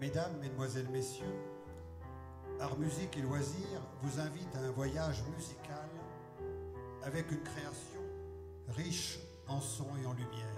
Mesdames, Mesdemoiselles, Messieurs, Art, Musique et Loisirs vous invite à un voyage musical avec une création riche en son et en lumière.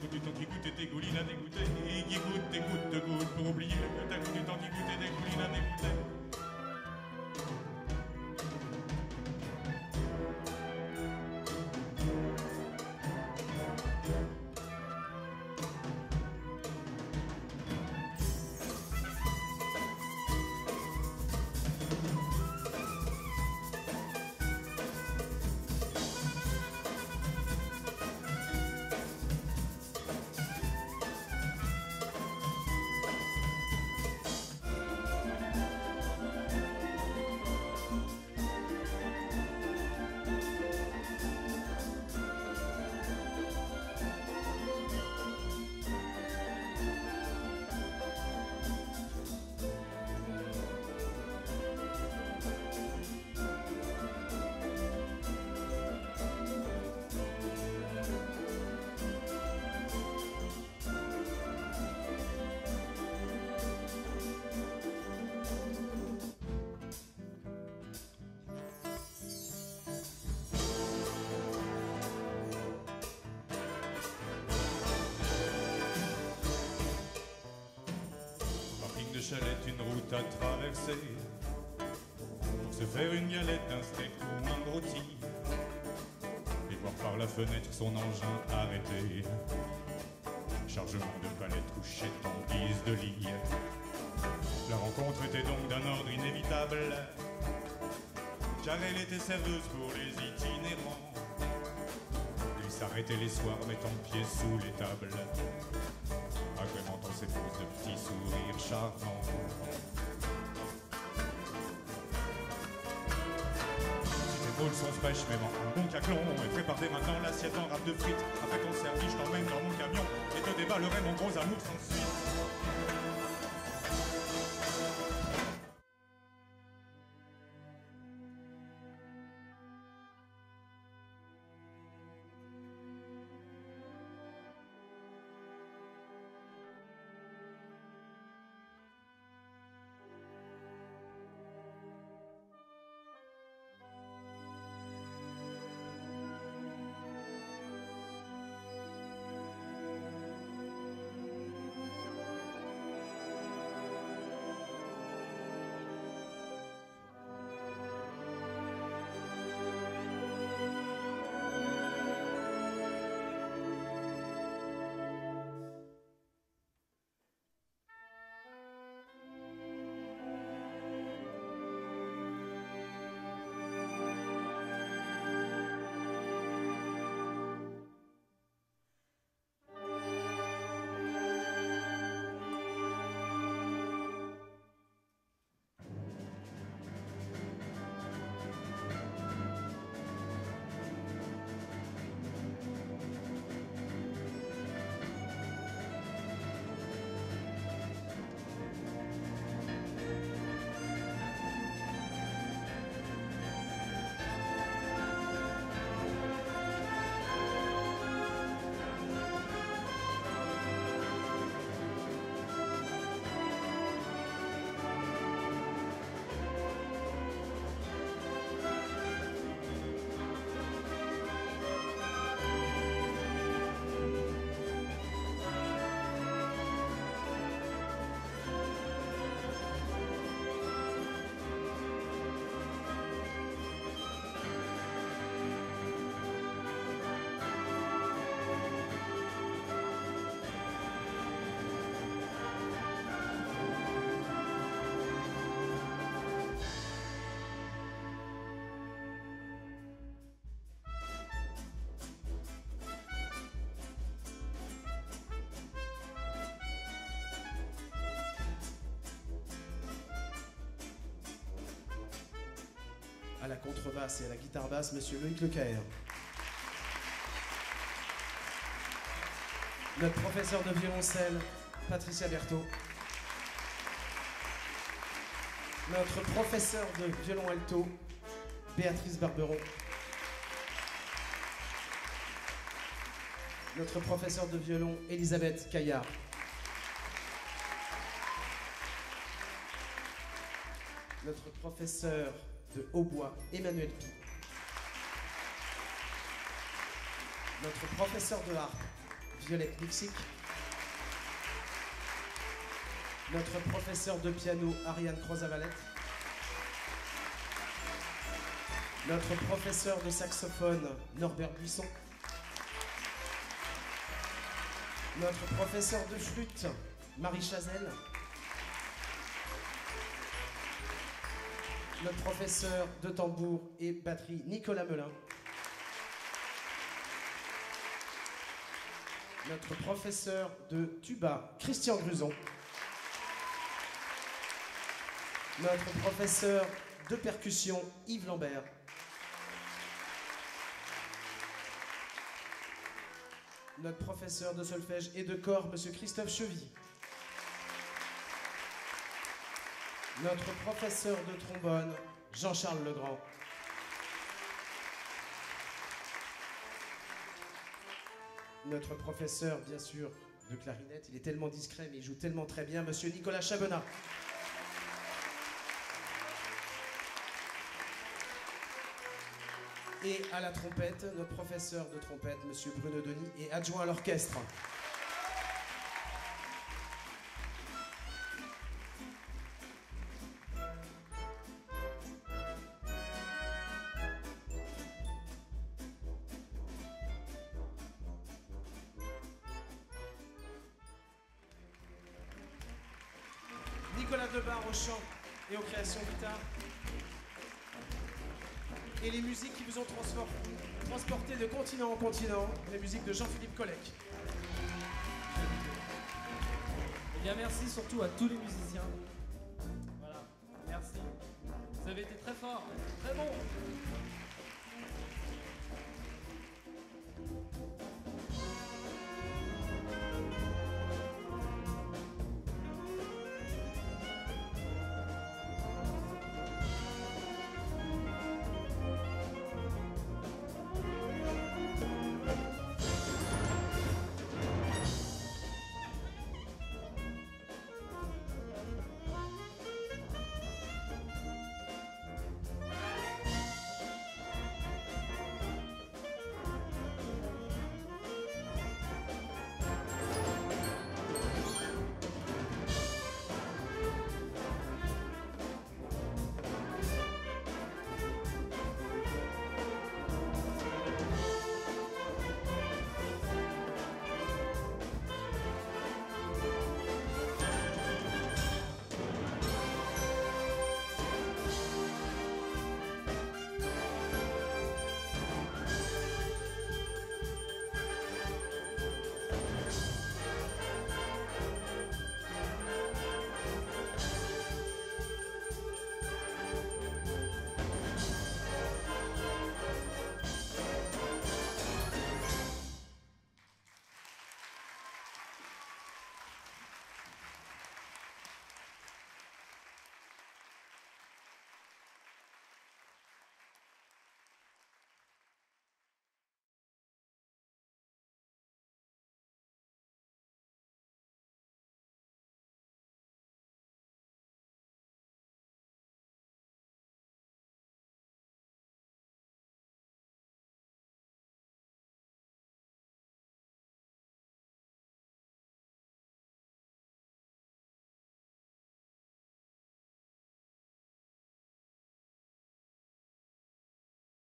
Goutte du temps qui goûte tes goulines à dégoûter. Et qui goûte, de goutte pour oublier le temps qui goûte tes goulines à dégoûter. Parking de chalet, une route à traverser. Pour se faire une galette, un steak ou un rôti. Et voir par la fenêtre son engin arrêté. Chargement de palettes couchées en guise de lit. La rencontre était donc d'un ordre inévitable. Car elle était serveuse pour les itinérants. Lui s'arrêtait les soirs, mettant pied sous les tables ses poses de petits sourires charmants. Tes boules sont fraîches, même en bon caclon, et prépare dès maintenant l'assiette en râpe de frites. Après ton service, je t'emmène dans mon camion et te déballerai mon gros amour sans suite. Contrebasse et à la guitare basse, Monsieur Loïc Lecaer. Notre professeur de violoncelle, Patricia Berthaud. Notre professeur de violon alto, Béatrice Barberon. Notre professeur de violon, Elisabeth Caillard. Notre professeur de hautbois, Emmanuel Pi. Notre professeur de harpe, Violette Mixic. Notre professeur de piano, Ariane Crozavalette. Notre professeur de saxophone, Norbert Buisson. Notre professeur de flûte, Marie Chazelle. Notre professeur de tambour et batterie, Nicolas Melin. Notre professeur de tuba, Christian Gruson. Notre professeur de percussion, Yves Lambert. Notre professeur de solfège et de corps, Monsieur Christophe Chevy. Notre professeur de trombone, Jean-Charles Legrand. Notre professeur, bien sûr, de clarinette, il est tellement discret, mais il joue tellement très bien, Monsieur Nicolas Chabonat. Et à la trompette, notre professeur de trompette, Monsieur Bruno Denis, est adjoint à l'orchestre. Nicolas Debar au chant et aux créations guitare. Et les musiques qui vous ont transporté de continent en continent, les musiques de Jean-Philippe Collec. Eh bien, merci surtout à tous les musiciens. Voilà, merci. Vous avez été très forts, très bons.